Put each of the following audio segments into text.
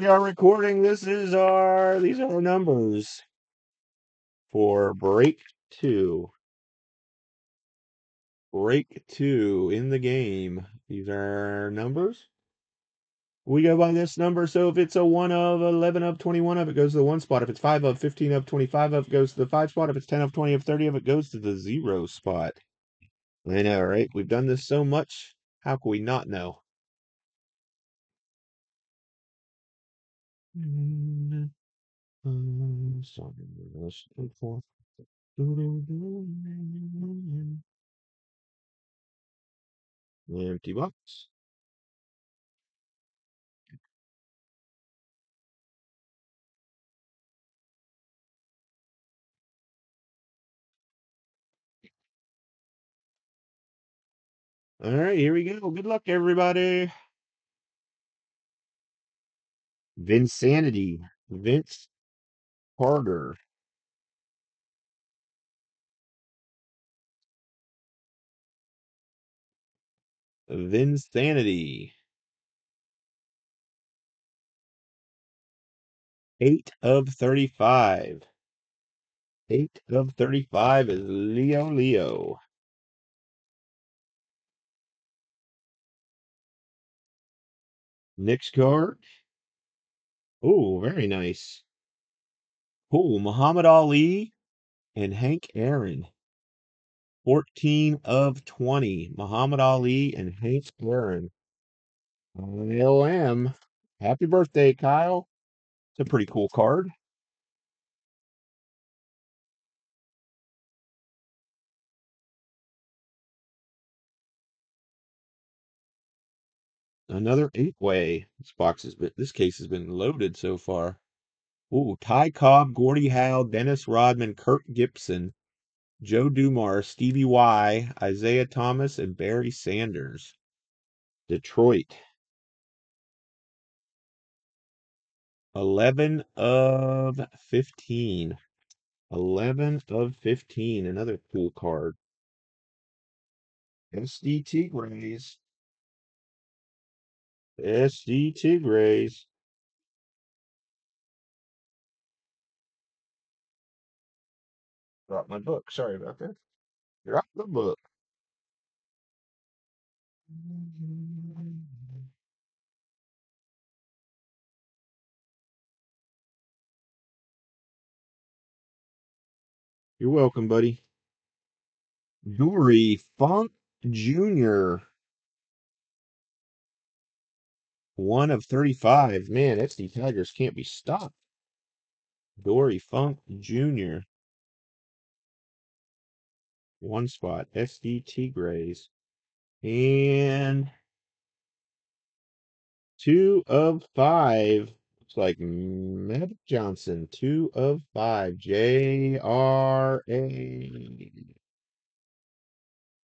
We are recording. This is our, these are our numbers for break two. Break two in the game. These are our numbers. We go by this number. So if it's a 1 of 11 of 21 of, it goes to the 1 spot. If it's 5 of 15 of 25 of, it goes to the 5 spot. If it's 10 of 20 of 30 of, it goes to the 0 spot. I know, right? We've done this so much. How can we not know? Mm-hmm. Empty box. All right, here we go. Good luck, everybody. Vinsanity. Vince Carter. Vinsanity. Eight of 35. Eight of 35 is Leo Leo. Next card. Oh, very nice. Oh, Muhammad Ali and Hank Aaron. 14 of 20. Muhammad Ali and Hank Aaron. LM. Happy birthday, Kyle. It's a pretty cool card. Another eight way. This box has been, this case has been loaded so far. Ooh, Ty Cobb, Gordie Howe, Dennis Rodman, Kirk Gibson, Joe Dumars, Stevie Y, Isiah Thomas, and Barry Sanders. Detroit. 11 of 15. 11 of 15. Another cool card. SD Tigres. SD Tigres. Drop my book. Sorry about that. Drop the book. You're welcome, buddy. Dory Funk Jr. One of 35. Man, SD Tigers can't be stopped. Dory Funk Jr. One spot. SD Tigres. And two of five. Looks like Matt Johnson. Two of five. J-R-A.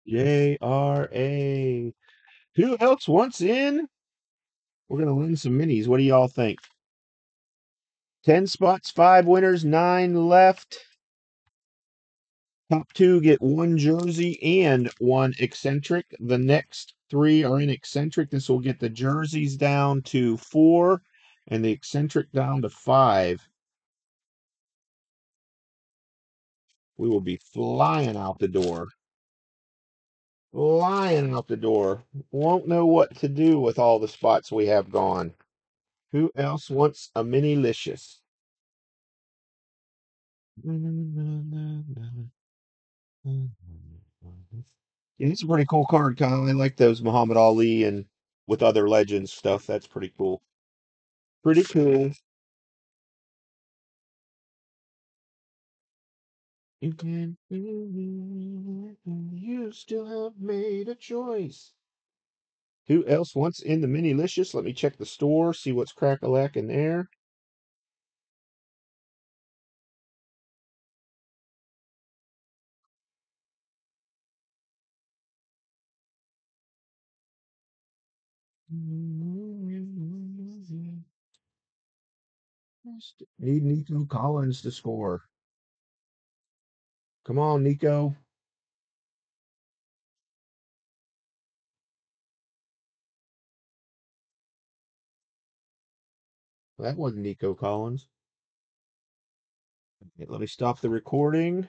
J-R-A. Who else wants in? We're going to win some minis. What do y'all think? 10 spots, five winners, nine left. Top two get one jersey and one eccentric. The next three are in eccentric. This will get the jerseys down to four and the eccentric down to five. We will be flying out the door. Flying out the door. Won't know what to do with all the spots we have gone. Who else wants a mini licious? Yeah, it's a pretty cool card, Kyle. I like those Muhammad Ali and with other legends stuff. That's pretty cool. Pretty cool. You can you still have made a choice. Who else wants in the mini licious? Let me check the store, see what's crack a lack in there. Need Nico Collins to score. Come on, Nico. That wasn't Nico Collins. Okay, let me stop the recording.